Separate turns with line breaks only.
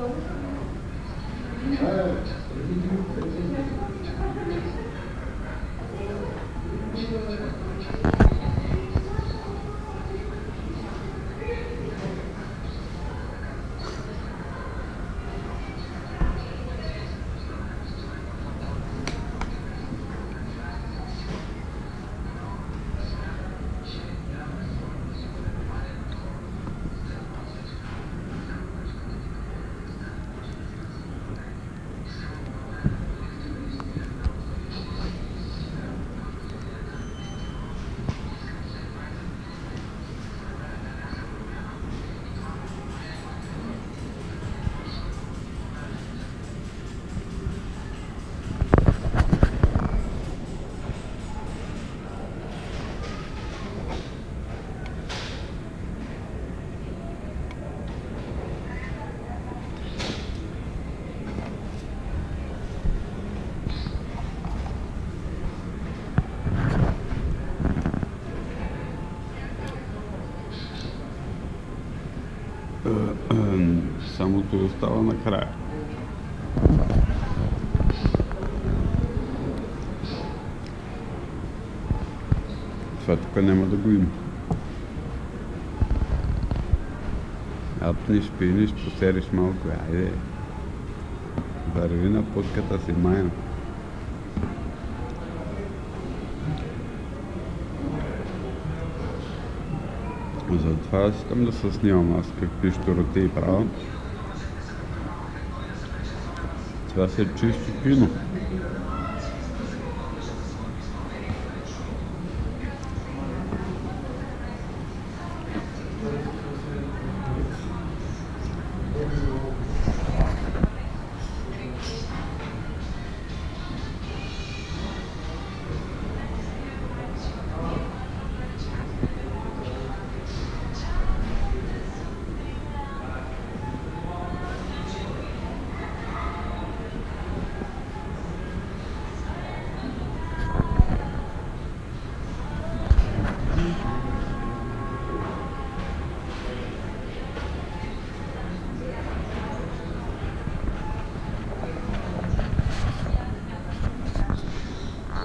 Thank you. Самото остава накрая. Това тук няма да го има. Апнеш, пинеш, посериш малко. Айде. Върви на пуската си, майна. Затова искам да се снимам аз какви щуроти правя. Това се чисто кино.